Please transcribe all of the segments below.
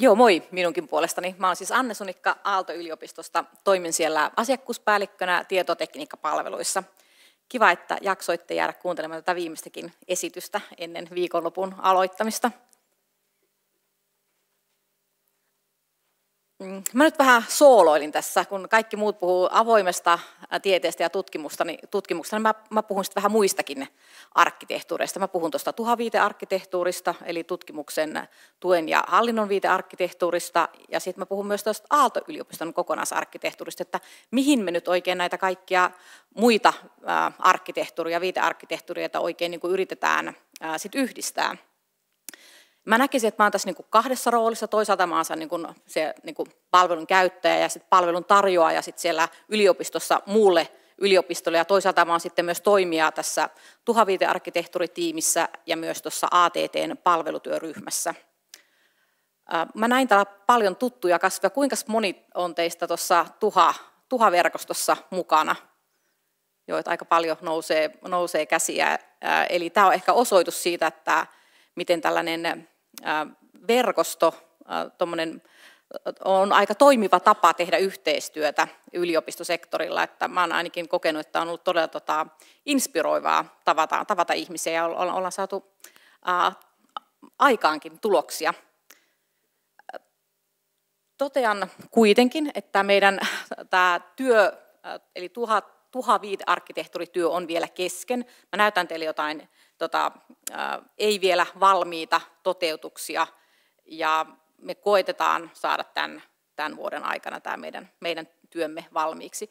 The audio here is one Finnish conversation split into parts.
Joo, moi minunkin puolestani. Mä olen siis Anne Sunikka Aalto-yliopistosta. Toimin siellä asiakkuuspäällikkönä tietotekniikkapalveluissa. Kiva, että jaksoitte jäädä kuuntelemaan tätä viimeistäkin esitystä ennen viikonlopun aloittamista. Mä nyt vähän sooloilin tässä, kun kaikki muut puhuu avoimesta tieteestä ja tutkimusta, niin, tutkimuksesta, niin mä, mä puhun sitten vähän muistakin arkkitehtuureista. Mä puhun tuosta tuhaviitearkkitehtuurista, eli tutkimuksen tuen ja hallinnon viitearkkitehtuurista, ja sitten mä puhun myös tuosta Aalto-yliopiston kokonaisarkkitehtuurista, että mihin me nyt oikein näitä kaikkia muita arkkitehtuuria, viitearkkitehtuuria oikein niin yritetään sit yhdistää. Mä näkisin, että mä olen tässä niin kuin kahdessa roolissa. Toisaalta mä olen niin kuin se niin kuin palvelun käyttäjä ja sitten palvelun tarjoaja sit siellä yliopistossa muulle yliopistolle. Ja toisaalta mä olen sitten myös toimija tässä tuhaviitearkkitehtuuritiimissä ja myös tuossa ATTn palvelutyöryhmässä. Mä näin täällä paljon tuttuja kasveja. Kuinka moni on teistä tuossa tuha, tuhaverkostossa mukana? Että aika paljon nousee, nousee käsiä. Eli tämä on ehkä osoitus siitä, että miten tällainen verkosto, on aika toimiva tapa tehdä yhteistyötä yliopistosektorilla, että mä olen ainakin kokenut, että on ollut todella tota, inspiroivaa tavata, tavata ihmisiä ja ollaan saatu ää, aikaankin tuloksia. Totean kuitenkin, että meidän tämä työ, eli tuhat, tuhaviit arkkitehtuurityö on vielä kesken. Mä näytän teille jotain tota, ei vielä valmiita toteutuksia ja me koetetaan saada tämän, tämän vuoden aikana tämä meidän, meidän työmme valmiiksi.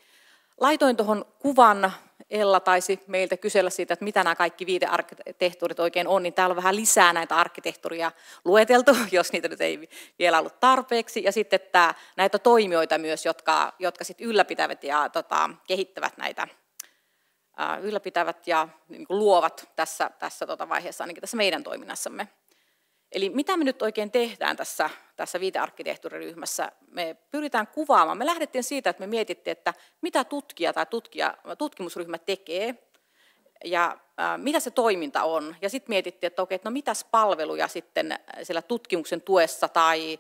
Laitoin tuohon kuvan, Ella taisi meiltä kysellä siitä, että mitä nämä kaikki viitearkkitehtuurit oikein on, niin täällä on vähän lisää näitä arkkitehtuuria lueteltu, jos niitä nyt ei vielä ollut tarpeeksi. Ja sitten että näitä toimijoita myös, jotka, jotka sit ylläpitävät ja tota, kehittävät näitä ylläpitävät ja niin luovat tässä, tässä tota vaiheessa, ainakin tässä meidän toiminnassamme. Eli mitä me nyt oikein tehdään tässä, tässä viitearkkitehtuuriryhmässä? Me pyritään kuvaamaan. Me lähdettiin siitä, että me mietittiin, että mitä tutkija tai tutkija, tutkimusryhmä tekee ja äh, mitä se toiminta on. Ja sitten mietittiin, että okei, no mitäs palveluja sitten siellä tutkimuksen tuessa tai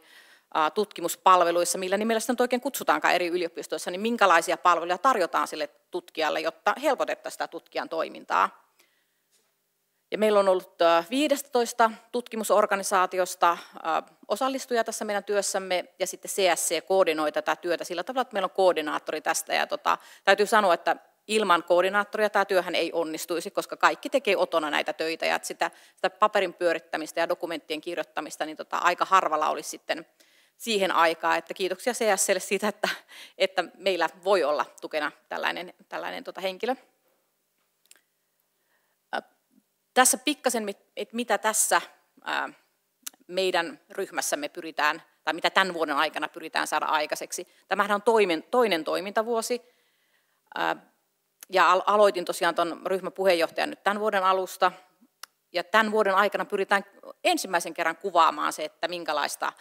tutkimuspalveluissa, millä nimellä sitä oikein kutsutaankaan eri yliopistoissa, niin minkälaisia palveluja tarjotaan sille tutkijalle, jotta helpotettaisiin sitä tutkijan toimintaa. Ja meillä on ollut 15 tutkimusorganisaatiosta osallistuja tässä meidän työssämme, ja sitten CSC koordinoi tätä työtä sillä tavalla, että meillä on koordinaattori tästä. Ja tota, täytyy sanoa, että ilman koordinaattoria tämä työhän ei onnistuisi, koska kaikki tekee otona näitä töitä, ja sitä, sitä paperin pyörittämistä ja dokumenttien kirjoittamista, niin tota, aika harvalla olisi sitten siihen aikaan. Että kiitoksia CSL siitä, että, että meillä voi olla tukena tällainen, tällainen tota henkilö. Tässä pikkasen, että mitä tässä meidän ryhmässämme pyritään, tai mitä tämän vuoden aikana pyritään saada aikaiseksi. Tämähän on toinen, toinen toimintavuosi, ja aloitin tosiaan tuon ryhmäpuheenjohtajan nyt tämän vuoden alusta, ja tämän vuoden aikana pyritään ensimmäisen kerran kuvaamaan se, että minkälaista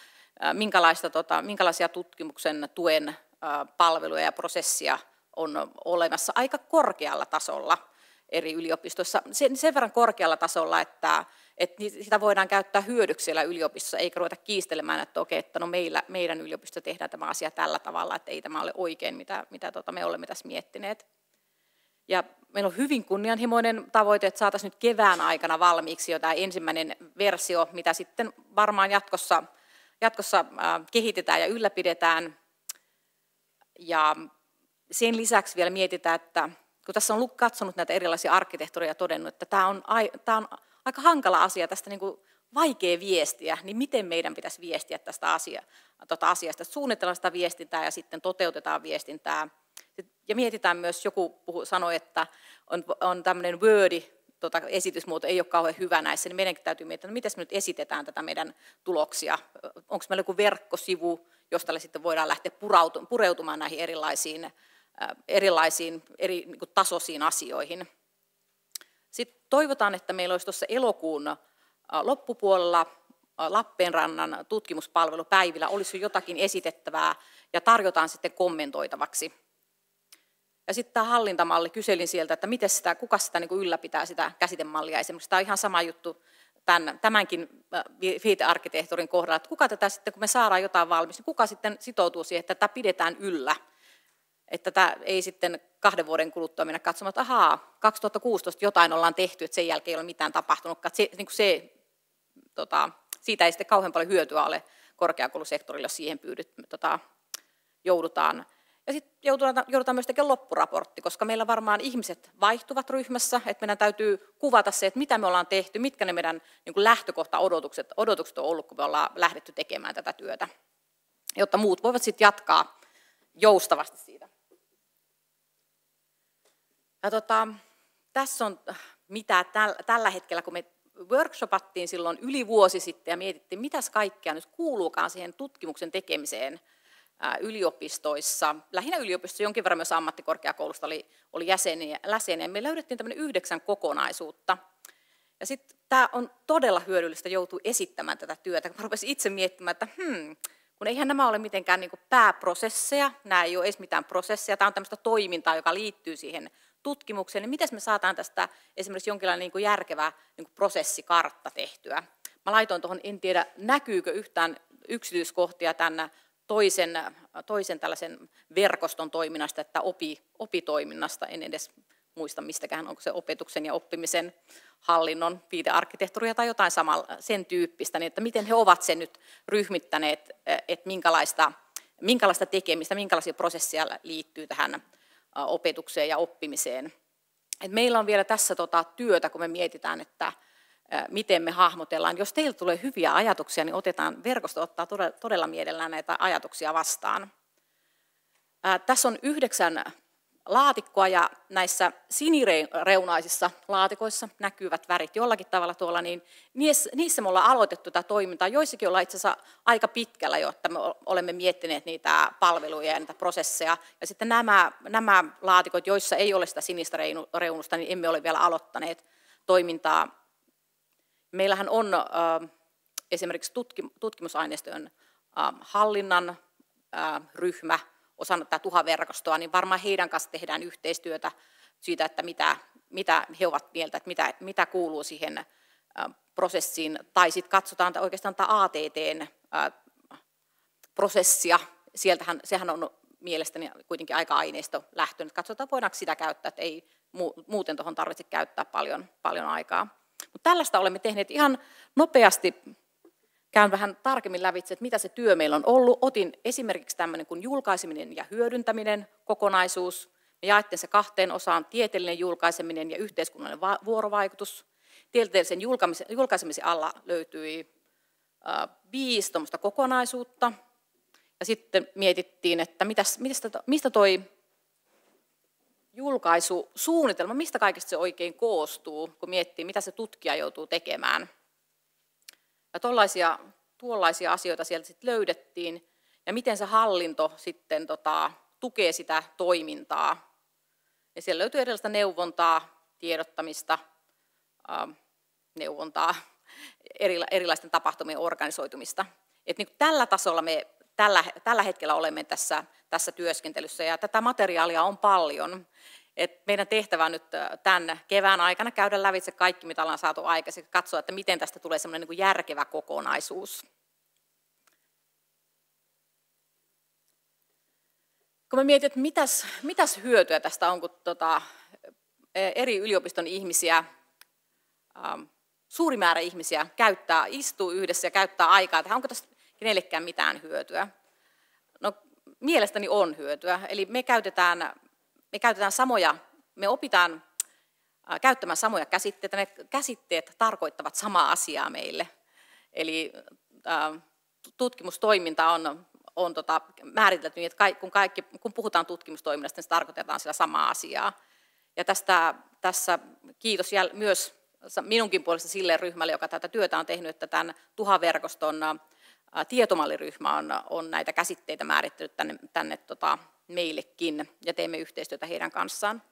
minkälaista, tota, minkälaisia tutkimuksen tuen palveluja ja prosessia on olemassa aika korkealla tasolla eri yliopistoissa. Sen, sen verran korkealla tasolla, että, että sitä voidaan käyttää hyödyksi siellä yliopistossa, eikä ruveta kiistelemään, että okei, että no meillä, meidän yliopisto tehdään tämä asia tällä tavalla, että ei tämä ole oikein, mitä, mitä tota me olemme tässä miettineet. Ja meillä on hyvin kunnianhimoinen tavoite, että saataisiin nyt kevään aikana valmiiksi jo tämä ensimmäinen versio, mitä sitten varmaan jatkossa jatkossa kehitetään ja ylläpidetään. Ja sen lisäksi vielä mietitään, että kun tässä on katsonut näitä erilaisia arkkitehtuureja ja todennut, että tämä on, tämä on aika hankala asia, tästä niin kuin vaikea viestiä, niin miten meidän pitäisi viestiä tästä asia, tuota asiasta. Suunnitellaan sitä viestintää ja sitten toteutetaan viestintää. Ja mietitään myös, joku sanoi, että on, on tämmöinen wordi, tota, esitysmuoto ei ole kauhean hyvä näissä, niin meidänkin täytyy miettiä, että miten me nyt esitetään tätä meidän tuloksia. Onko meillä joku verkkosivu, josta sitten voidaan lähteä pureutumaan näihin erilaisiin, erilaisiin eri niin kuin tasoisiin asioihin. Sitten toivotaan, että meillä olisi tuossa elokuun loppupuolella Lappeenrannan tutkimuspalvelupäivillä olisi jotakin esitettävää ja tarjotaan sitten kommentoitavaksi ja sitten tämä hallintamalli, kyselin sieltä, että miten sitä, kuka sitä niin kuin ylläpitää sitä käsitemallia esimerkiksi. Tämä on ihan sama juttu tämän, tämänkin viitearkkitehtuurin kohdalla, että kuka tätä sitten, kun me saadaan jotain valmis, niin kuka sitten sitoutuu siihen, että tätä pidetään yllä. Että tämä ei sitten kahden vuoden kuluttua mennä katsomaan, että ahaa, 2016 jotain ollaan tehty, että sen jälkeen ei ole mitään tapahtunut. Se, niin kuin se, tota, siitä ei sitten kauhean paljon hyötyä ole korkeakoulusektorilla, jos siihen pyydyt, tota, joudutaan. Ja sitten joudutaan, myös tekemään loppuraportti, koska meillä varmaan ihmiset vaihtuvat ryhmässä, että meidän täytyy kuvata se, että mitä me ollaan tehty, mitkä ne meidän niin kuin lähtökohta-odotukset odotukset on ollut, kun me ollaan lähdetty tekemään tätä työtä, jotta muut voivat sitten jatkaa joustavasti siitä. Ja tota, tässä on mitä tällä hetkellä, kun me workshopattiin silloin yli vuosi sitten ja mietittiin, mitäs kaikkea nyt kuuluukaan siihen tutkimuksen tekemiseen yliopistoissa, lähinnä yliopistoissa, jonkin verran myös ammattikorkeakoulusta oli, oli jäseniä, jäseniä. Me löydettiin tämmöinen yhdeksän kokonaisuutta. Ja sitten tämä on todella hyödyllistä joutua esittämään tätä työtä, kun rupesin itse miettimään, että hmm, kun eihän nämä ole mitenkään niin pääprosesseja, nämä ei ole edes mitään prosesseja, tämä on tämmöistä toimintaa, joka liittyy siihen tutkimukseen, niin miten me saadaan tästä esimerkiksi jonkinlainen niin järkevä niin prosessikartta tehtyä. Mä laitoin tuohon, en tiedä näkyykö yhtään yksityiskohtia tänne toisen, toisen tällaisen verkoston toiminnasta, että opi, opitoiminnasta, en edes muista mistäkään, onko se opetuksen ja oppimisen hallinnon viitearkkitehtuuria tai jotain samalla, sen tyyppistä, niin että miten he ovat sen nyt ryhmittäneet, että minkälaista, minkälaista tekemistä, minkälaisia prosesseja liittyy tähän opetukseen ja oppimiseen. Et meillä on vielä tässä tota työtä, kun me mietitään, että miten me hahmotellaan. Jos teillä tulee hyviä ajatuksia, niin otetaan, verkosto ottaa todella mielellään näitä ajatuksia vastaan. Tässä on yhdeksän laatikkoa ja näissä sinireunaisissa laatikoissa näkyvät värit jollakin tavalla tuolla, niin niissä me ollaan aloitettu tätä toimintaa. Joissakin ollaan itse asiassa aika pitkällä jo, että me olemme miettineet niitä palveluja ja niitä prosesseja. Ja sitten nämä, nämä laatikot, joissa ei ole sitä sinistä reunusta, niin emme ole vielä aloittaneet toimintaa. Meillähän on äh, esimerkiksi tutkimusaineistojen äh, hallinnan äh, ryhmä, osana tätä tuhaverkostoa, niin varmaan heidän kanssa tehdään yhteistyötä siitä, että mitä, mitä he ovat mieltä, että mitä, mitä kuuluu siihen prosessiin. Tai sitten katsotaan oikeastaan tätä ATTn prosessia. Sieltähän, sehän on mielestäni kuitenkin aika aineisto lähtönyt. Katsotaan, voidaanko sitä käyttää, että ei muuten tuohon tarvitse käyttää paljon, paljon aikaa. Mutta tällaista olemme tehneet ihan nopeasti käyn vähän tarkemmin lävitse, että mitä se työ meillä on ollut. Otin esimerkiksi tämmöinen kuin julkaiseminen ja hyödyntäminen kokonaisuus. Me jaettiin se kahteen osaan, tieteellinen julkaiseminen ja yhteiskunnallinen vuorovaikutus. Tieteellisen julkaisemisen alla löytyi viisi kokonaisuutta. Ja sitten mietittiin, että mitäs, mistä, mistä toi julkaisusuunnitelma, mistä kaikesta se oikein koostuu, kun miettii, mitä se tutkija joutuu tekemään. Ja tuollaisia, tuollaisia asioita sieltä sitten löydettiin, ja miten se hallinto sitten tota, tukee sitä toimintaa. Ja siellä löytyy erilaista neuvontaa, tiedottamista, äh, neuvontaa, erilaisten tapahtumien organisoitumista. Et niin tällä tasolla me tällä, tällä hetkellä olemme tässä, tässä työskentelyssä, ja tätä materiaalia on paljon. Et meidän tehtävä on nyt tämän kevään aikana käydä lävitse kaikki, mitä ollaan saatu aikaiseksi, katsoa, että miten tästä tulee semmoinen niin järkevä kokonaisuus. Kun mä mietin, että mitäs, mitäs hyötyä tästä on, kun tota, e, eri yliopiston ihmisiä, ähm, suuri määrä ihmisiä käyttää, istuu yhdessä ja käyttää aikaa, että onko tästä kenellekään mitään hyötyä? Mielestäni on hyötyä. Eli me käytetään me käytetään samoja, me opitaan käyttämään samoja käsitteitä. Ne käsitteet tarkoittavat samaa asiaa meille. Eli tutkimustoiminta on, on tota, määritelty niin, että kun, kaikki, kun puhutaan tutkimustoiminnasta, niin se tarkoitetaan sillä samaa asiaa. Ja tästä, tässä kiitos jäl, myös minunkin puolesta sille ryhmälle, joka tätä työtä on tehnyt, että tämän tuhaverkoston tietomalliryhmä on, on näitä käsitteitä määrittänyt tänne, tänne tota, meillekin ja teemme yhteistyötä heidän kanssaan.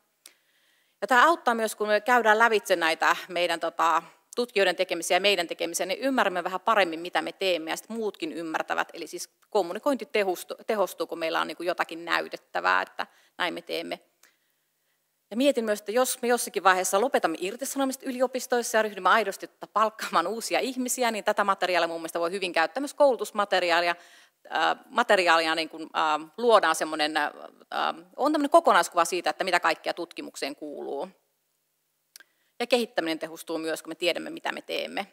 Ja tämä auttaa myös, kun me käydään lävitse näitä meidän tota, tutkijoiden tekemisiä ja meidän tekemisiä, niin ymmärrämme vähän paremmin, mitä me teemme, ja sitten muutkin ymmärtävät. Eli siis kommunikointi tehostuu, kun meillä on niin kuin jotakin näytettävää, että näin me teemme. Ja mietin myös, että jos me jossakin vaiheessa lopetamme irtisanomiset yliopistoissa ja ryhdymme aidosti palkkaamaan uusia ihmisiä, niin tätä materiaalia mun mielestä voi hyvin käyttää myös koulutusmateriaalia. materiaalia niin kun, luodaan semmoinen, on tämmöinen kokonaiskuva siitä, että mitä kaikkea tutkimukseen kuuluu. Ja kehittäminen tehostuu myös, kun me tiedämme, mitä me teemme.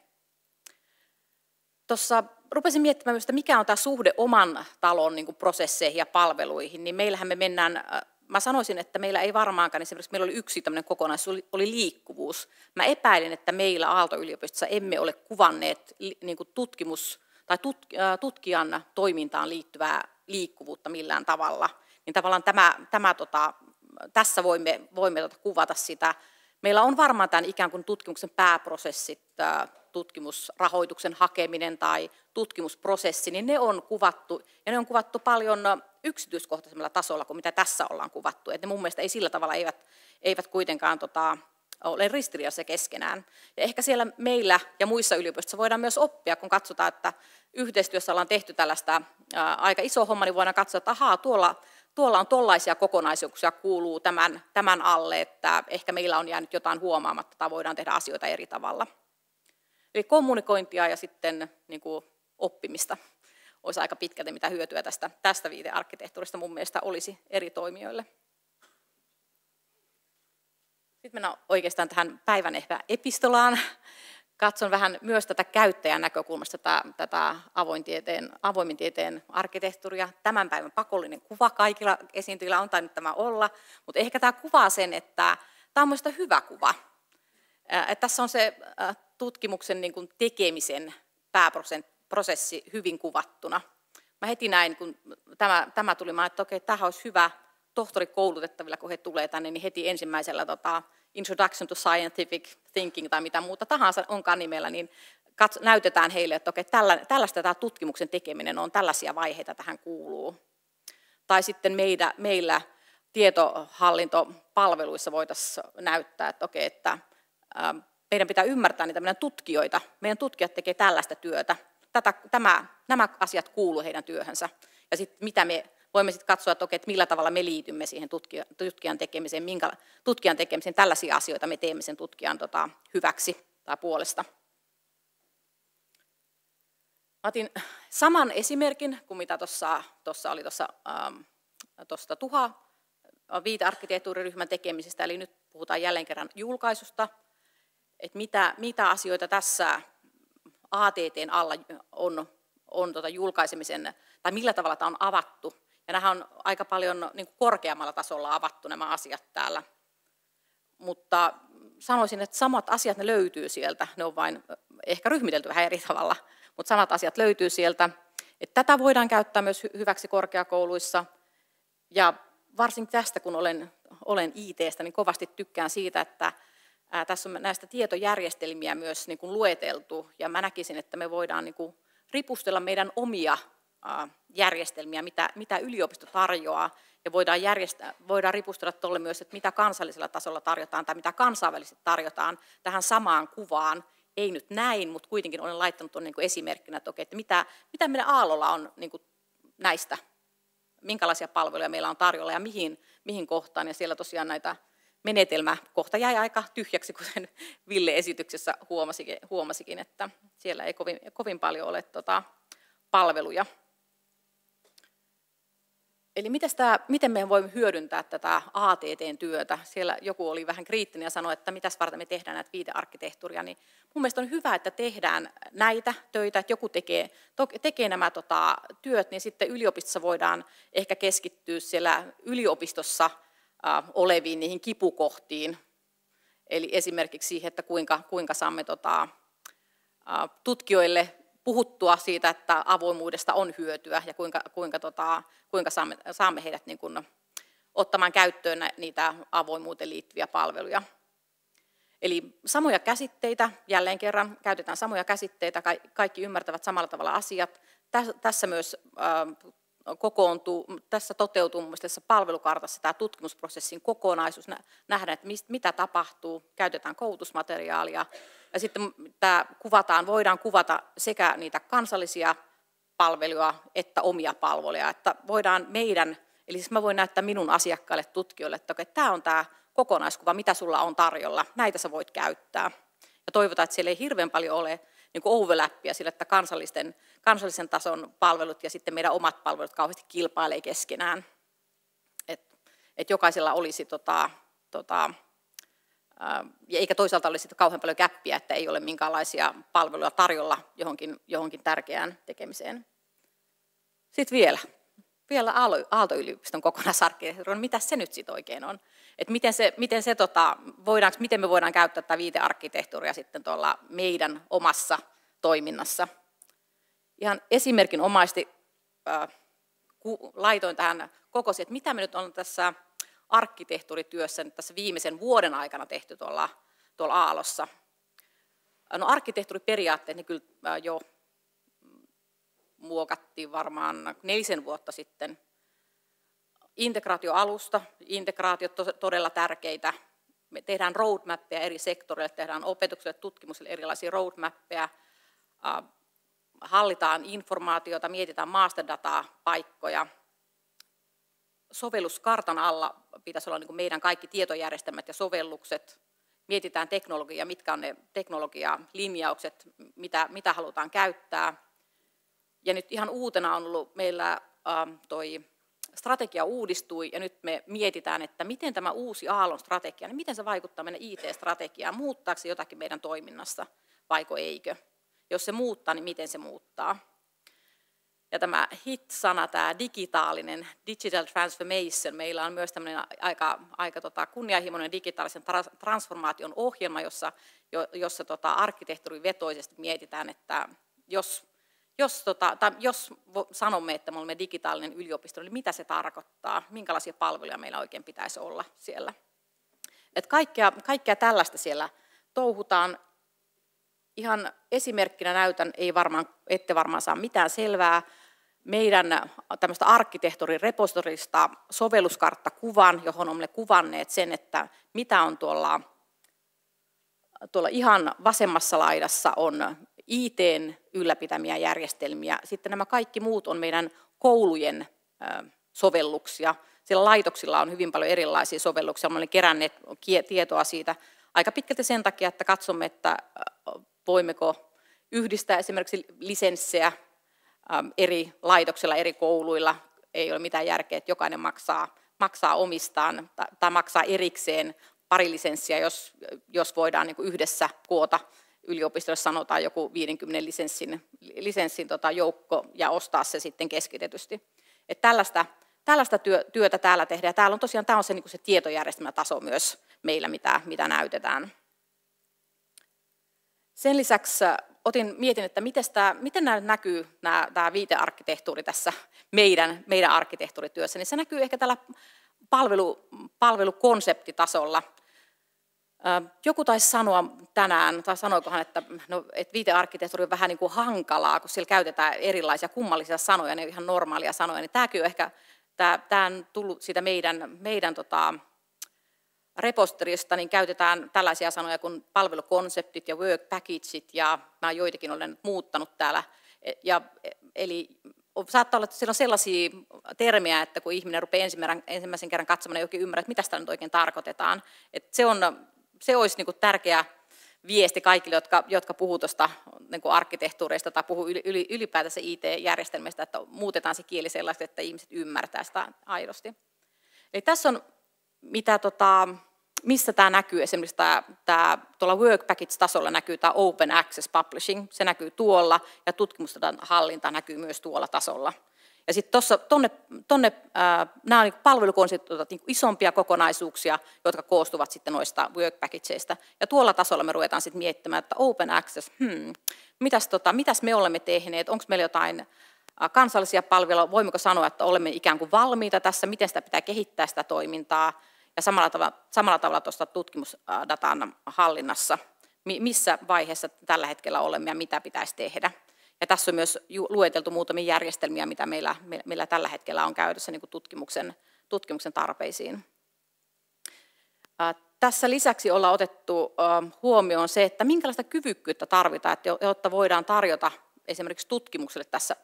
Tuossa rupesin miettimään myös, että mikä on tämä suhde oman talon niin prosesseihin ja palveluihin, niin meillähän me mennään mä sanoisin, että meillä ei varmaankaan, esimerkiksi meillä oli yksi tämmöinen kokonaisuus, oli, oli liikkuvuus. Mä epäilen, että meillä Aalto-yliopistossa emme ole kuvanneet niin kuin tutkimus, tai tut, tutkijan toimintaan liittyvää liikkuvuutta millään tavalla. Niin tavallaan tämä, tämä tota, tässä voimme, voimme tota kuvata sitä. Meillä on varmaan tämän ikään kuin tutkimuksen pääprosessit, tutkimusrahoituksen hakeminen tai tutkimusprosessi, niin ne on kuvattu, ja ne on kuvattu paljon yksityiskohtaisemmalla tasolla kuin mitä tässä ollaan kuvattu. Että ne mun mielestä ei sillä tavalla eivät, eivät kuitenkaan tota, ole ristiriidassa keskenään. Ja ehkä siellä meillä ja muissa yliopistoissa voidaan myös oppia, kun katsotaan, että yhteistyössä ollaan tehty tällaista ää, aika iso homma, niin voidaan katsoa, että ahaa, tuolla, tuolla on tollaisia kokonaisuuksia kuuluu tämän, tämän alle, että ehkä meillä on jäänyt jotain huomaamatta tai voidaan tehdä asioita eri tavalla. Eli kommunikointia ja sitten niin kuin oppimista olisi aika pitkälti mitä hyötyä tästä, tästä viitearkkitehtuurista mun mielestä olisi eri toimijoille. Sitten mennään oikeastaan tähän päivän ehkä epistolaan. Katson vähän myös tätä käyttäjän näkökulmasta tätä, tätä avointieteen, avoimen tieteen arkkitehtuuria. Tämän päivän pakollinen kuva kaikilla esiintyjillä on tainnut tämä olla, mutta ehkä tämä kuvaa sen, että tämä on hyvä kuva. Että tässä on se tutkimuksen niin kuin tekemisen pääprosessi hyvin kuvattuna. Mä heti näin, kun tämä, tämä tuli, mä että okei, tämä olisi hyvä tohtorikoulutettavilla, kun he tulee tänne, niin heti ensimmäisellä tota, Introduction to Scientific Thinking tai mitä muuta tahansa onkaan nimellä, niin katso, näytetään heille, että okei, tällä, tällaista tämä tutkimuksen tekeminen on, tällaisia vaiheita tähän kuuluu. Tai sitten meillä, meillä tietohallintopalveluissa voitaisiin näyttää, että okei, että meidän pitää ymmärtää niitä meidän tutkijoita. Meidän tutkijat tekevät tällaista työtä. Tätä, tämä, nämä asiat kuuluu heidän työhönsä. Ja sitten mitä me voimme sitten katsoa, että, okei, että millä tavalla me liitymme siihen tutkijan tekemiseen, minkä tutkijan tekemiseen, tällaisia asioita me teemme sen tutkijan tota, hyväksi tai puolesta. Mä otin saman esimerkin kuin mitä tuossa oli tuossa ähm, tuha viitearkkitehtuuriryhmän tekemisestä, eli nyt puhutaan jälleen kerran julkaisusta, että mitä, mitä asioita tässä ATTn alla on, on tota julkaisemisen, tai millä tavalla tämä on avattu. Ja nämä on aika paljon niin kuin korkeammalla tasolla avattu nämä asiat täällä. Mutta sanoisin, että samat asiat ne löytyy sieltä, ne on vain ehkä ryhmitelty vähän eri tavalla, mutta samat asiat löytyy sieltä. Että tätä voidaan käyttää myös hyväksi korkeakouluissa. Ja varsinkin tästä, kun olen, olen ITstä, niin kovasti tykkään siitä, että tässä on näistä tietojärjestelmiä myös niin kuin lueteltu, ja mä näkisin, että me voidaan niin kuin ripustella meidän omia järjestelmiä, mitä, mitä yliopisto tarjoaa, ja voidaan, järjestää, voidaan ripustella tuolle myös, että mitä kansallisella tasolla tarjotaan tai mitä kansainvälisesti tarjotaan tähän samaan kuvaan. Ei nyt näin, mutta kuitenkin olen laittanut tuon niin esimerkkinä, että, okei, että mitä, mitä meidän Aallolla on niin kuin näistä, minkälaisia palveluja meillä on tarjolla ja mihin, mihin kohtaan. Ja siellä tosiaan näitä menetelmä kohta jäi aika tyhjäksi, kuten Ville esityksessä huomasikin, huomasikin että siellä ei kovin, kovin paljon ole tota, palveluja. Eli tämä, miten me voimme hyödyntää tätä ATT-työtä? Siellä joku oli vähän kriittinen ja sanoi, että mitäs varten me tehdään näitä viitearkkitehtuuria. Niin mun mielestä on hyvä, että tehdään näitä töitä, että joku tekee, tekee nämä tota, työt, niin sitten yliopistossa voidaan ehkä keskittyä siellä yliopistossa oleviin niihin kipukohtiin. Eli esimerkiksi siihen, että kuinka, kuinka saamme tota, tutkijoille puhuttua siitä, että avoimuudesta on hyötyä ja kuinka, kuinka, tota, kuinka saamme, saamme heidät niin kuin, ottamaan käyttöön niitä avoimuuteen liittyviä palveluja. Eli samoja käsitteitä, jälleen kerran käytetään samoja käsitteitä, kaikki ymmärtävät samalla tavalla asiat. Tässä myös kokoontuu, tässä toteutuu mun tässä palvelukartassa tämä tutkimusprosessin kokonaisuus, nähdään, että mitä tapahtuu, käytetään koulutusmateriaalia ja sitten tämä kuvataan, voidaan kuvata sekä niitä kansallisia palveluja että omia palveluja, että voidaan meidän, eli siis mä voin näyttää minun asiakkaille tutkijoille, että okei, tämä on tämä kokonaiskuva, mitä sulla on tarjolla. Näitä sä voit käyttää. Ja toivotaan, että siellä ei hirveän paljon ole niin kuin overlappia sillä, että kansallisten, kansallisen tason palvelut ja sitten meidän omat palvelut kauheasti kilpailee keskenään. Et, et jokaisella olisi, tota, tota, ja eikä toisaalta olisi kauhean paljon käppiä, että ei ole minkäänlaisia palveluja tarjolla johonkin, johonkin tärkeään tekemiseen. Sitten vielä, vielä Aalto-yliopiston kokonaisarkkitehtuuri, mitä se nyt sitten oikein on? Että miten, se, miten, se, tota, voidaanko, miten me voidaan käyttää tätä viitearkkitehtuuria sitten tuolla meidän omassa toiminnassa. Ihan esimerkinomaisesti äh, laitoin tähän kokosi, että mitä me nyt on tässä arkkitehtuurityössä nyt tässä viimeisen vuoden aikana tehty tuolla, tuolla Aalossa. No arkkitehtuuriperiaatteet niin kyllä jo muokattiin varmaan nelisen vuotta sitten – integraatioalusta, integraatiot todella tärkeitä. Me tehdään roadmappeja eri sektoreille, tehdään opetukselle, tutkimukselle erilaisia roadmappeja, hallitaan informaatiota, mietitään masterdataa, paikkoja. Sovelluskartan alla pitäisi olla niin meidän kaikki tietojärjestelmät ja sovellukset. Mietitään teknologiaa, mitkä on ne teknologialinjaukset, mitä, mitä halutaan käyttää. Ja nyt ihan uutena on ollut meillä toi strategia uudistui ja nyt me mietitään, että miten tämä uusi Aallon strategia, niin miten se vaikuttaa meidän IT-strategiaan, muuttaako se jotakin meidän toiminnassa vaiko eikö. Jos se muuttaa, niin miten se muuttaa. Ja tämä HIT-sana, tämä digitaalinen, digital transformation, meillä on myös tämmöinen aika, aika tota kunnianhimoinen digitaalisen transformaation ohjelma, jossa, jossa tota arkkitehtuurivetoisesti mietitään, että jos jos, tota, tai jos sanomme, että me olemme digitaalinen yliopisto, niin mitä se tarkoittaa, minkälaisia palveluja meillä oikein pitäisi olla siellä. Et kaikkea, kaikkea tällaista siellä touhutaan. Ihan esimerkkinä näytän, ei varmaan, ette varmaan saa mitään selvää, meidän tämmöistä arkkitehtuurin repositorista sovelluskarttakuvan, johon olemme kuvanneet sen, että mitä on tuolla, tuolla ihan vasemmassa laidassa on ITn ylläpitämiä järjestelmiä. Sitten nämä kaikki muut on meidän koulujen sovelluksia. Siellä laitoksilla on hyvin paljon erilaisia sovelluksia. Olemme keränneet tietoa siitä aika pitkälti sen takia, että katsomme, että voimmeko yhdistää esimerkiksi lisenssejä eri laitoksilla, eri kouluilla. Ei ole mitään järkeä, että jokainen maksaa, maksaa omistaan tai maksaa erikseen pari lisenssiä, jos, jos voidaan niin yhdessä koota yliopistolle sanotaan joku 50 lisenssin, lisenssin tota joukko ja ostaa se sitten keskitetysti. Et tällaista, tällaista työ, työtä täällä tehdään. Ja täällä on tosiaan tämä on se, niin se tietojärjestelmätaso myös meillä, mitä, mitä näytetään. Sen lisäksi äh, otin, mietin, että miten, tämä, miten nämä näkyy, nämä, tämä viitearkkitehtuuri tässä meidän, meidän arkkitehtuurityössä, niin se näkyy ehkä tällä palvelu, palvelukonseptitasolla. Joku taisi sanoa tänään, tai sanoikohan, että, no, että viitearkkitehtuuri on vähän niin kuin hankalaa, kun siellä käytetään erilaisia kummallisia sanoja, ne ihan normaalia sanoja, niin tämäkin on ehkä, tämä, tämä on tullut siitä meidän, meidän tota, reposterista, niin käytetään tällaisia sanoja kuin palvelukonseptit ja work packageit, ja mä joitakin olen muuttanut täällä, e, ja, e, eli saattaa olla, että siellä on sellaisia termejä, että kun ihminen rupeaa ensimmäisen, kerran katsomaan, ei oikein ymmärrä, että mitä sitä nyt oikein tarkoitetaan. että se on se olisi niin kuin tärkeä viesti kaikille, jotka, jotka puhuu tuosta niin arkkitehtuurista tai puhuu yli, ylipäätänsä IT-järjestelmistä, että muutetaan se kieli sellaista, että ihmiset ymmärtää sitä aidosti. Eli tässä on, mitä, tota, missä tämä näkyy, esimerkiksi tämä, tämä tuolla Work Package-tasolla näkyy tämä Open Access Publishing, se näkyy tuolla, ja tutkimusten hallinta näkyy myös tuolla tasolla. Ja sitten tuossa, tonne, tonne, ää, nämä on niin palvelukonseptit, niin isompia kokonaisuuksia, jotka koostuvat sitten noista work packageista. Ja tuolla tasolla me ruvetaan sitten miettimään, että open access, hmm, mitäs, tota, mitäs me olemme tehneet, onko meillä jotain kansallisia palveluja, voimmeko sanoa, että olemme ikään kuin valmiita tässä, miten sitä pitää kehittää sitä toimintaa, ja samalla tavalla, samalla tavalla tuosta tutkimusdatan hallinnassa, missä vaiheessa tällä hetkellä olemme ja mitä pitäisi tehdä. Ja tässä on myös lueteltu muutamia järjestelmiä, mitä meillä, meillä tällä hetkellä on käytössä niin kuin tutkimuksen, tutkimuksen tarpeisiin. Tässä lisäksi ollaan otettu huomioon se, että minkälaista kyvykkyyttä tarvitaan, jotta voidaan tarjota esimerkiksi tutkimukselle tässä,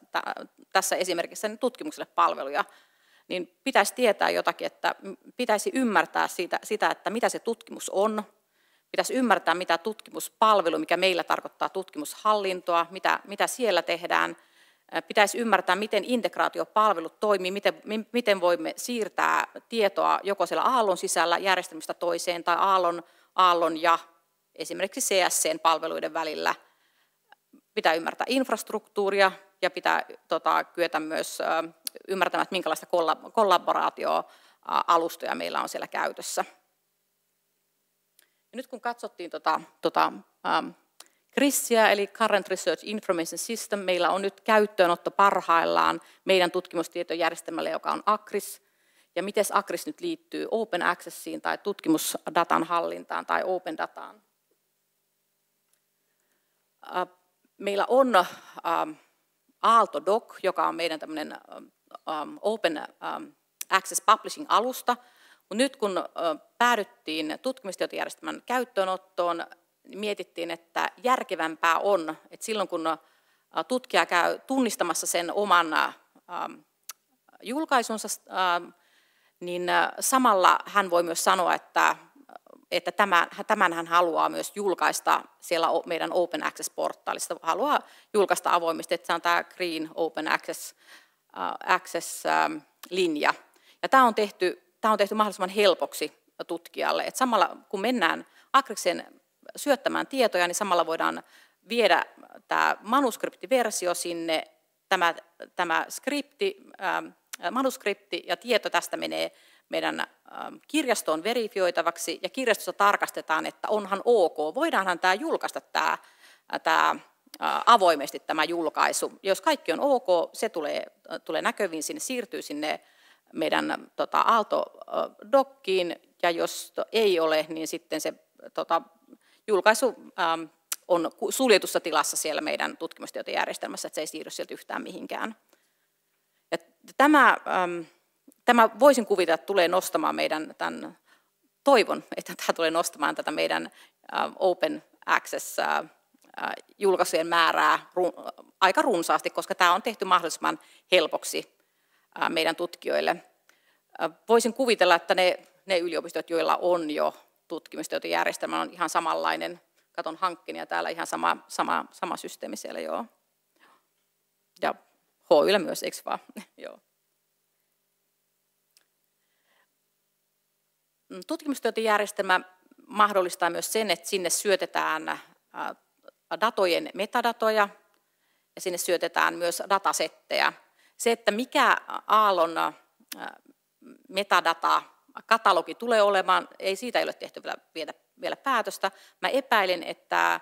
tässä esimerkissä niin tutkimukselle palveluja. niin pitäisi tietää jotakin, että pitäisi ymmärtää siitä, sitä, että mitä se tutkimus on, pitäisi ymmärtää, mitä tutkimuspalvelu, mikä meillä tarkoittaa tutkimushallintoa, mitä, mitä siellä tehdään, pitäisi ymmärtää, miten integraatiopalvelut toimii, miten, miten voimme siirtää tietoa joko siellä aallon sisällä järjestelmistä toiseen tai aallon, aallon ja esimerkiksi CSC-palveluiden välillä. Pitää ymmärtää infrastruktuuria ja pitää tota, kyetä myös ymmärtämään, että minkälaista kollaboraatioalustoja meillä on siellä käytössä. Ja nyt kun katsottiin tota, tota, ähm, CRISiä, eli Current Research Information System, meillä on nyt käyttöönotto parhaillaan meidän tutkimustietojärjestelmälle, joka on ACRIS. Ja miten ACRIS nyt liittyy Open Accessiin tai tutkimusdatan hallintaan tai Open Dataan? Äh, meillä on ähm, Aalto Doc, joka on meidän tämmöinen ähm, Open Access Publishing-alusta, mutta nyt kun päädyttiin tutkimustietojärjestelmän käyttöönottoon, niin mietittiin, että järkevämpää on, että silloin kun tutkija käy tunnistamassa sen oman julkaisunsa, niin samalla hän voi myös sanoa, että, että tämän, hän haluaa myös julkaista siellä meidän Open Access-portaalissa, haluaa julkaista avoimesti, että se on tämä Green Open Access, Access-linja. Ja tämä on tehty tämä on tehty mahdollisimman helpoksi tutkijalle. Et samalla kun mennään Akriksen syöttämään tietoja, niin samalla voidaan viedä tämä manuskriptiversio sinne, tämä, tämä skripti, äh, manuskripti ja tieto tästä menee meidän äh, kirjastoon verifioitavaksi ja kirjastossa tarkastetaan, että onhan ok, voidaanhan tämä julkaista tämä, tämä äh, avoimesti tämä julkaisu. Jos kaikki on ok, se tulee, tulee näkyviin sinne, siirtyy sinne meidän tota, Aalto-dokkiin, ja jos ei ole, niin sitten se tota, julkaisu ähm, on suljetussa tilassa siellä meidän tutkimustietojärjestelmässä, että se ei siirry sieltä yhtään mihinkään. Ja tämä, ähm, tämä voisin kuvitella, että tulee nostamaan meidän tämän, toivon, että tämä tulee nostamaan tätä meidän äh, open access äh, julkaisujen määrää aika runsaasti, koska tämä on tehty mahdollisimman helpoksi meidän tutkijoille. Voisin kuvitella, että ne, ne yliopistot, joilla on jo tutkimustietojärjestelmä, on ihan samanlainen. Katon hankkeen ja täällä ihan sama, sama, sama systeemi siellä joo. Ja HYllä myös, eikö vaan? joo. Mm, tutkimustietojärjestelmä mahdollistaa myös sen, että sinne syötetään datojen metadatoja ja sinne syötetään myös datasettejä. Se, että mikä Aallon metadata katalogi tulee olemaan, ei siitä ei ole tehty vielä, vielä, päätöstä. Mä epäilen, että,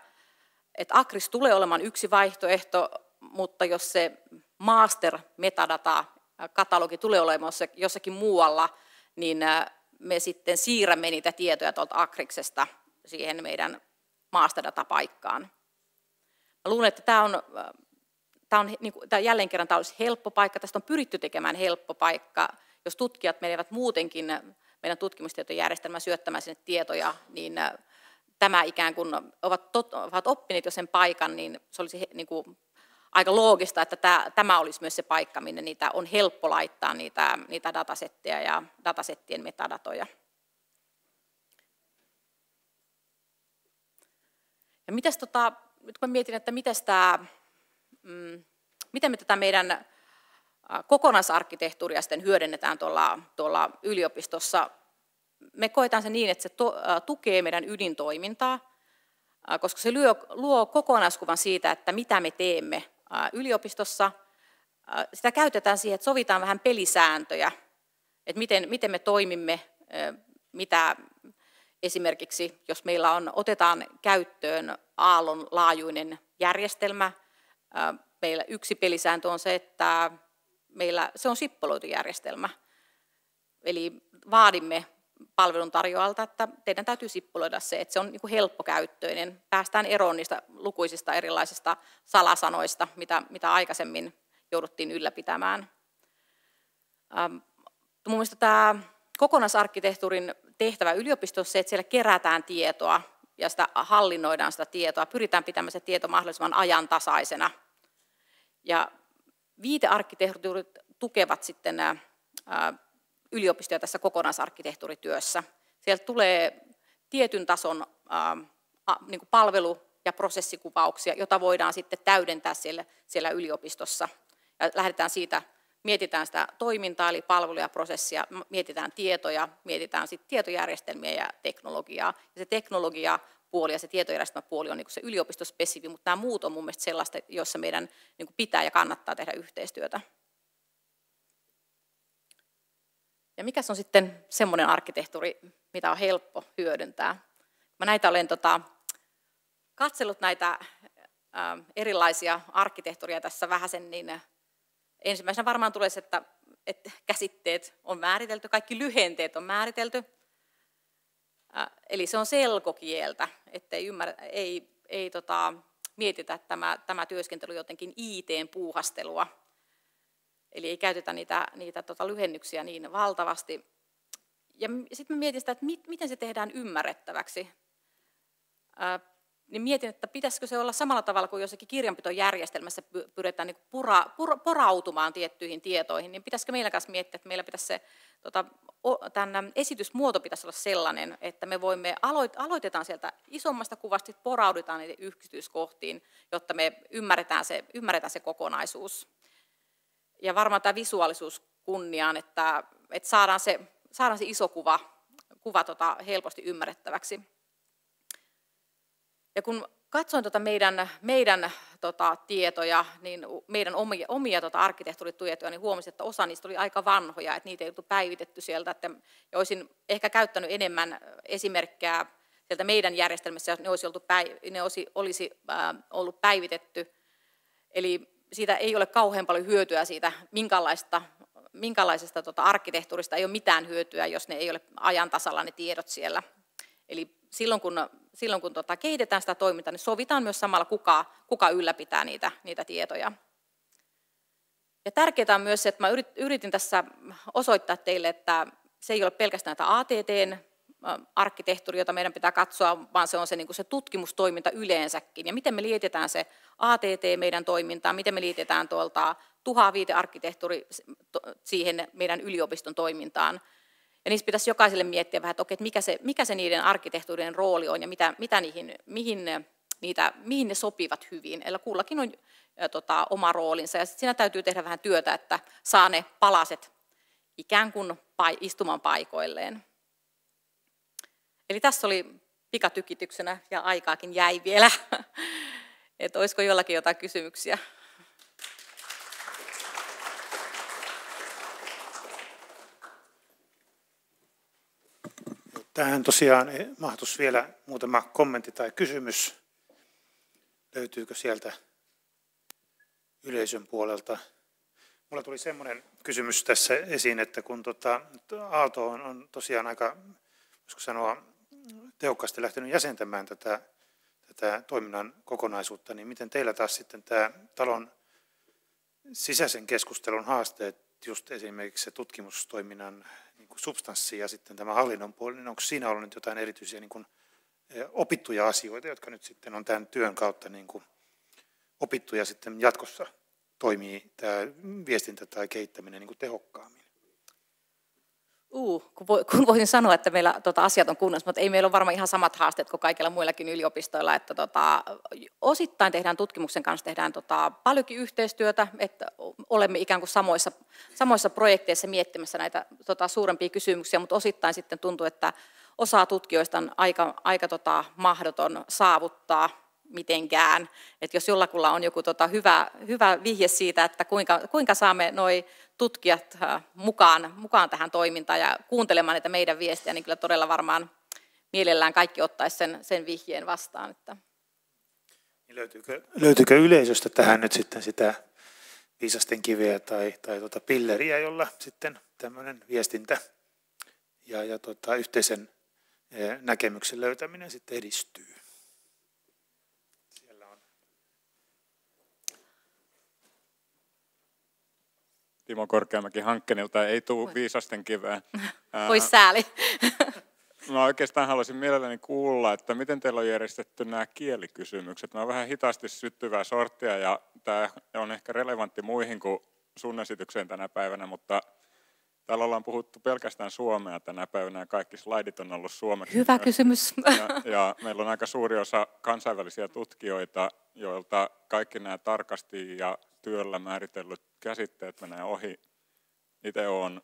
että Akris tulee olemaan yksi vaihtoehto, mutta jos se master metadata katalogi tulee olemaan jossakin muualla, niin me sitten siirrämme niitä tietoja tuolta Akriksesta siihen meidän maasterdata-paikkaan. Mä luulen, että tämä on tämä on niin kuin, tämä jälleen kerran tämä olisi helppo paikka, tästä on pyritty tekemään helppo paikka. Jos tutkijat menevät muutenkin meidän tutkimustietojärjestelmään syöttämään sinne tietoja, niin äh, tämä ikään kuin ovat, tot, ovat oppineet jo sen paikan, niin se olisi niin kuin, aika loogista, että tämä, tämä olisi myös se paikka, minne niitä on helppo laittaa niitä, niitä datasetteja ja datasettien metadatoja. Ja mitäs tota, nyt kun mietin, että miten tämä mm, miten me tätä meidän äh, kokonaisarkkitehtuuria sitten hyödynnetään tuolla, tuolla yliopistossa. Me koetaan se niin, että se to, äh, tukee meidän ydintoimintaa, äh, koska se luo, luo kokonaiskuvan siitä, että mitä me teemme yliopistossa. Sitä käytetään siihen, että sovitaan vähän pelisääntöjä, että miten, miten me toimimme, mitä esimerkiksi, jos meillä on, otetaan käyttöön aallon laajuinen järjestelmä, meillä yksi pelisääntö on se, että meillä se on sippoloitu järjestelmä. Eli vaadimme palveluntarjoajalta, että teidän täytyy sippoloida se, että se on niin helppokäyttöinen. Päästään eroon niistä lukuisista erilaisista salasanoista, mitä, mitä aikaisemmin jouduttiin ylläpitämään. Ähm, mun mielestä tämä kokonaisarkkitehtuurin tehtävä yliopistossa se, että siellä kerätään tietoa ja sitä hallinnoidaan sitä tietoa, pyritään pitämään se tieto mahdollisimman ajantasaisena. Ja viitearkkitehtuurit tukevat sitten yliopistoja tässä kokonaisarkkitehtuurityössä. Sieltä tulee tietyn tason niin kuin palvelu- ja prosessikuvauksia, jota voidaan sitten täydentää siellä, siellä yliopistossa. Ja lähdetään siitä, mietitään sitä toimintaa, eli palveluja ja prosessia, mietitään tietoja, mietitään sitten tietojärjestelmiä ja teknologiaa. Ja se teknologia puoli ja se tietojärjestelmäpuoli on niin se yliopistospesifi, mutta nämä muut on mun mielestä sellaista, joissa meidän niin pitää ja kannattaa tehdä yhteistyötä. Ja mikä on sitten semmoinen arkkitehtuuri, mitä on helppo hyödyntää? Mä näitä olen tota, katsellut näitä ä, erilaisia arkkitehtuuria tässä vähäsen, niin ensimmäisenä varmaan tulee se, että, että käsitteet on määritelty, kaikki lyhenteet on määritelty. Eli se on selkokieltä, ettei ymmärrä, ei, ei tota, mietitä tämä, tämä työskentely jotenkin IT-puuhastelua, Eli ei käytetä niitä, niitä tota lyhennyksiä niin valtavasti. Ja sitten mietin sitä, että mit, miten se tehdään ymmärrettäväksi. Niin mietin, että pitäisikö se olla samalla tavalla kuin jossakin kirjanpitojärjestelmässä pyritään niin pura, pura, porautumaan tiettyihin tietoihin, niin pitäisikö meillä kanssa miettiä, että meillä pitäisi se, tota, tämän esitysmuoto pitäisi olla sellainen, että me voimme, aloit, aloitetaan sieltä isommasta kuvasta, poraudutaan niiden yksityiskohtiin, jotta me ymmärretään se, ymmärretään se kokonaisuus ja varmaan tämä visuaalisuus kunniaan, että, että saadaan, se, saadaan se iso kuva, kuva tota helposti ymmärrettäväksi. Ja kun katsoin tota meidän, meidän tota tietoja, niin meidän omia, omia tota arkkitehtuuritietoja, niin huomasin, että osa niistä oli aika vanhoja, että niitä ei ollut päivitetty sieltä. Että, ja olisin ehkä käyttänyt enemmän esimerkkejä sieltä meidän järjestelmässä, jos ne olisi, ollut päiv- ne olisi, olisi äh, ollut päivitetty. Eli siitä ei ole kauhean paljon hyötyä siitä, minkälaista, minkälaisesta tota arkkitehtuurista ei ole mitään hyötyä, jos ne ei ole ajan tasalla ne tiedot siellä. Eli silloin kun, silloin kun tota, kehitetään sitä toimintaa, niin sovitaan myös samalla, kuka, kuka ylläpitää niitä, niitä tietoja. Ja tärkeää on myös se, että mä yritin tässä osoittaa teille, että se ei ole pelkästään näitä ATTn arkkitehtuuri, jota meidän pitää katsoa, vaan se on se, niin kuin se tutkimustoiminta yleensäkin. Ja miten me liitetään se ATT meidän toimintaan, miten me liitetään tuolta tuhaviitearkkitehtuuri siihen meidän yliopiston toimintaan. Ja niissä pitäisi jokaiselle miettiä vähän, että, okei, että mikä, se, mikä se niiden arkkitehtuurien rooli on ja mitä, mitä niihin, mihin, ne, niitä, mihin ne sopivat hyvin. Eli kullakin on ja, tota, oma roolinsa ja siinä täytyy tehdä vähän työtä, että saa ne palaset ikään kuin istumaan paikoilleen. Eli tässä oli pikatykityksenä ja aikaakin jäi vielä. Että olisiko jollakin jotain kysymyksiä? Tähän tosiaan mahtuisi vielä muutama kommentti tai kysymys. Löytyykö sieltä yleisön puolelta? Mulla tuli semmoinen kysymys tässä esiin, että kun tota, Aalto on, on tosiaan aika, voisiko sanoa, tehokkaasti lähtenyt jäsentämään tätä, tätä toiminnan kokonaisuutta, niin miten teillä taas sitten tämä talon sisäisen keskustelun haasteet, just esimerkiksi se tutkimustoiminnan substanssi ja sitten tämä hallinnon puoli, niin onko siinä ollut nyt jotain erityisiä niin kuin, eh, opittuja asioita, jotka nyt sitten on tämän työn kautta niin kuin, opittuja sitten jatkossa toimii tämä viestintä tai kehittäminen niin kuin tehokkaammin? Uh, kun voisin sanoa, että meillä tota, asiat on kunnossa, mutta ei meillä ole varmaan ihan samat haasteet kuin kaikilla muillakin yliopistoilla. Että, tota, osittain tehdään tutkimuksen kanssa tehdään tota, paljonkin yhteistyötä, että olemme ikään kuin samoissa, samoissa projekteissa miettimässä näitä tota, suurempia kysymyksiä, mutta osittain sitten tuntuu, että osa tutkijoista on aika, aika tota, mahdoton saavuttaa mitenkään. Että jos jollakulla on joku tota, hyvä, hyvä vihje siitä, että kuinka, kuinka saamme noin tutkijat äh, mukaan, mukaan tähän toimintaan ja kuuntelemaan niitä meidän viestejä, niin kyllä todella varmaan mielellään kaikki ottaisi sen, sen vihjeen vastaan. Että. Niin löytyykö, löytyykö yleisöstä tähän nyt sitten sitä viisasten kiveä tai, tai tuota pilleriä, jolla sitten tämmöinen viestintä ja, ja tuota, yhteisen eh, näkemyksen löytäminen sitten edistyy? Timo Korkeamäki Hankkenilta ei tule viisasten kiveen. Voi sääli. Mä oikeastaan haluaisin mielelläni kuulla, että miten teillä on järjestetty nämä kielikysymykset. Mä vähän hitaasti syttyvää sorttia ja tämä on ehkä relevantti muihin kuin sun esitykseen tänä päivänä, mutta Täällä ollaan puhuttu pelkästään suomea tänä päivänä ja kaikki slaidit on ollut suomeksi. Hyvä myös. kysymys. Ja, ja meillä on aika suuri osa kansainvälisiä tutkijoita, joilta kaikki nämä tarkasti ja työllä määritellyt käsitteet menee ohi. Itse olen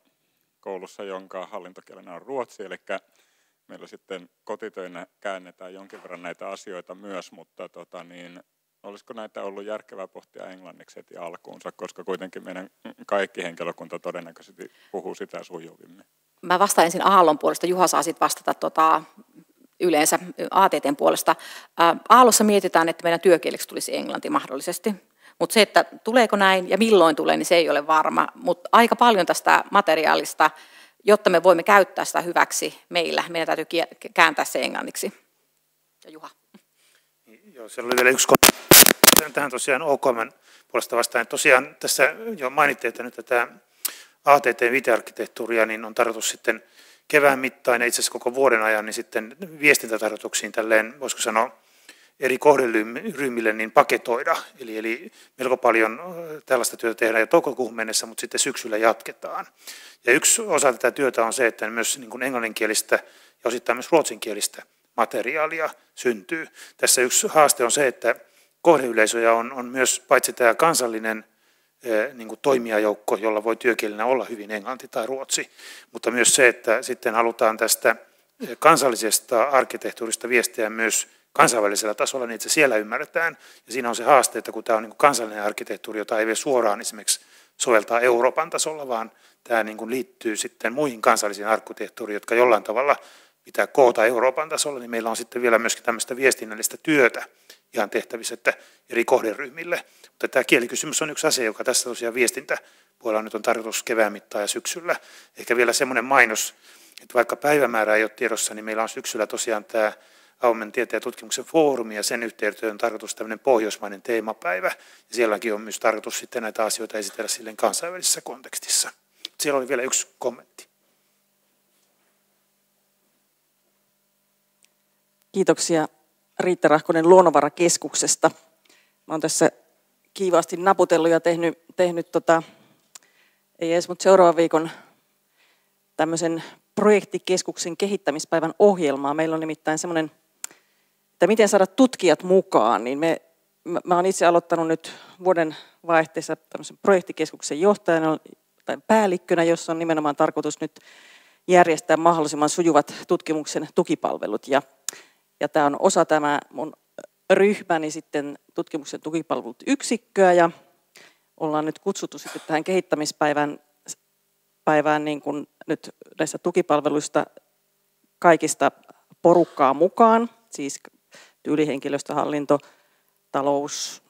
koulussa, jonka hallintokielenä on ruotsi, eli meillä sitten kotitöinä käännetään jonkin verran näitä asioita myös, mutta tota niin, olisiko näitä ollut järkevää pohtia englanniksi heti alkuunsa, koska kuitenkin meidän kaikki henkilökunta todennäköisesti puhuu sitä sujuvimmin. Mä vastaan ensin Aallon puolesta, Juha saa sitten vastata tota, yleensä ATTn puolesta. Aallossa mietitään, että meidän työkieleksi tulisi englanti mahdollisesti. Mutta se, että tuleeko näin ja milloin tulee, niin se ei ole varma. Mutta aika paljon tästä materiaalista, jotta me voimme käyttää sitä hyväksi meillä, meidän täytyy kääntää se englanniksi. Ja Juha. Joo, siellä oli vielä yksi tähän tosiaan OKM puolesta vastaan. Tosiaan tässä jo mainittiin, että nyt tätä ATT-viitearkkitehtuuria niin on tarkoitus sitten kevään mittaan ja itse asiassa koko vuoden ajan niin sitten viestintätarkoituksiin tälleen, voisiko sanoa, eri kohderyhmille niin paketoida. Eli, eli melko paljon tällaista työtä tehdään jo toukokuuhun mennessä, mutta sitten syksyllä jatketaan. Ja yksi osa tätä työtä on se, että myös niin kuin englanninkielistä ja osittain myös ruotsinkielistä materiaalia syntyy. Tässä yksi haaste on se, että kohdeyleisöjä on, on myös paitsi tämä kansallinen niin kuin toimijajoukko, jolla voi työkielenä olla hyvin englanti tai ruotsi, mutta myös se, että sitten halutaan tästä kansallisesta arkkitehtuurista viestiä myös kansainvälisellä tasolla, niin että se siellä ymmärretään. Ja siinä on se haaste, että kun tämä on niin kansallinen arkkitehtuuri, jota ei vielä suoraan esimerkiksi soveltaa Euroopan tasolla, vaan tämä niin kuin liittyy sitten muihin kansallisiin arkkitehtuuriin, jotka jollain tavalla pitää koota Euroopan tasolla, niin meillä on sitten vielä myöskin tämmöistä viestinnällistä työtä ihan tehtävissä että eri kohderyhmille. Mutta tämä kielikysymys on yksi asia, joka tässä tosiaan viestintäpuolella nyt on tarkoitus kevään mittaan ja syksyllä. Ehkä vielä semmoinen mainos, että vaikka päivämäärä ei ole tiedossa, niin meillä on syksyllä tosiaan tämä Aumen tieteen ja tutkimuksen foorumi ja sen yhteyteen on tarkoitus tämmöinen pohjoismainen teemapäivä. Ja sielläkin on myös tarkoitus sitten näitä asioita esitellä silleen kansainvälisessä kontekstissa. Siellä oli vielä yksi kommentti. Kiitoksia Riitta Rahkonen Luonnonvarakeskuksesta. Mä olen tässä kiivaasti naputellut ja tehnyt, tehnyt tota, ei edes, mutta seuraavan viikon tämmöisen projektikeskuksen kehittämispäivän ohjelmaa. Meillä on nimittäin semmoinen, että miten saada tutkijat mukaan, niin me, mä, mä olen itse aloittanut nyt vuoden vaihteessa tämmöisen projektikeskuksen johtajana tai päällikkönä, jossa on nimenomaan tarkoitus nyt järjestää mahdollisimman sujuvat tutkimuksen tukipalvelut. Ja ja tämä on osa tämä mun ryhmäni sitten tutkimuksen tukipalvelut yksikköä ja ollaan nyt kutsuttu sitten tähän kehittämispäivään päivään niin kuin nyt näistä tukipalveluista kaikista porukkaa mukaan, siis tyylihenkilöstöhallinto, talous,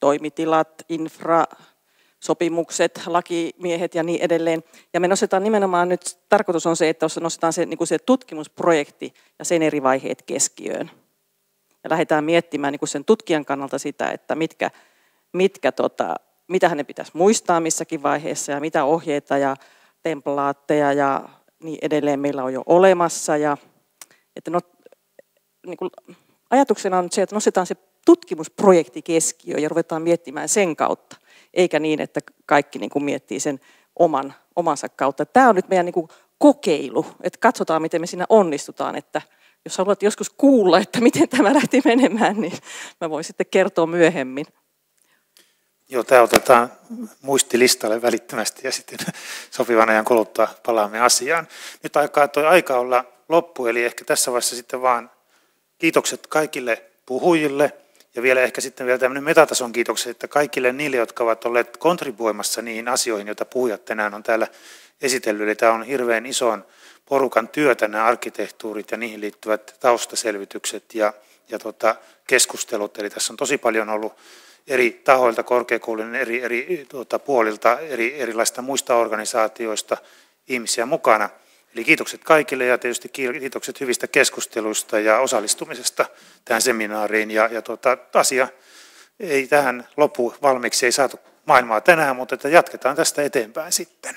toimitilat, infra, sopimukset, lakimiehet ja niin edelleen. Ja me nostetaan nimenomaan nyt, tarkoitus on se, että nostetaan se, niin kuin se tutkimusprojekti ja sen eri vaiheet keskiöön. Ja lähdetään miettimään niin kuin sen tutkijan kannalta sitä, että mitkä, mitkä tota, mitä hänen pitäisi muistaa missäkin vaiheessa ja mitä ohjeita ja templaatteja ja niin edelleen meillä on jo olemassa. Ja, että no, niin kuin, ajatuksena on se, että nostetaan se tutkimusprojekti keskiöön ja ruvetaan miettimään sen kautta eikä niin, että kaikki niin kuin miettii sen oman, omansa kautta. Tämä on nyt meidän niin kuin kokeilu, että katsotaan, miten me siinä onnistutaan, että jos haluat joskus kuulla, että miten tämä lähti menemään, niin mä voin sitten kertoa myöhemmin. Joo, tämä otetaan muistilistalle välittömästi ja sitten sopivan ajan kuluttua palaamme asiaan. Nyt aikaa tuo aika olla loppu, eli ehkä tässä vaiheessa sitten vaan kiitokset kaikille puhujille – ja vielä ehkä sitten vielä tämmöinen metatason kiitokset, että kaikille niille, jotka ovat olleet kontribuoimassa niihin asioihin, joita puhujat tänään on täällä esitellyt. Eli tämä on hirveän ison porukan työtä nämä arkkitehtuurit ja niihin liittyvät taustaselvitykset ja, ja tota, keskustelut. Eli tässä on tosi paljon ollut eri tahoilta, korkeakoulujen eri, eri tuota, puolilta, eri, erilaista muista organisaatioista ihmisiä mukana – Eli kiitokset kaikille ja tietysti kiitokset hyvistä keskusteluista ja osallistumisesta tähän seminaariin. Ja, ja tuota, asia ei tähän lopu valmiiksi, ei saatu maailmaa tänään, mutta että jatketaan tästä eteenpäin sitten.